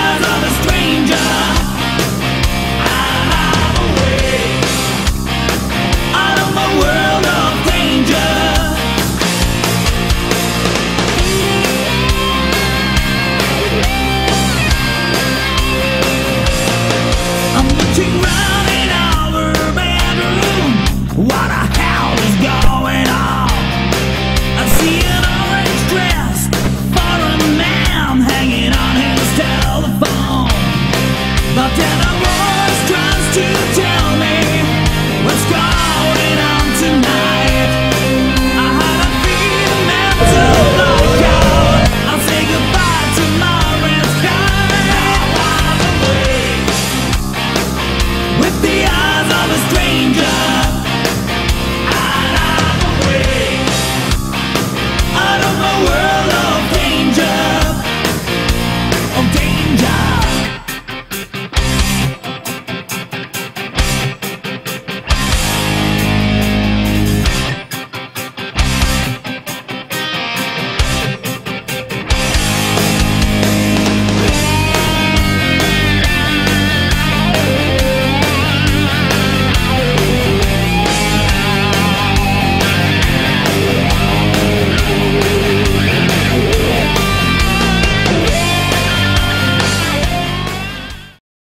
eyes of a stranger. down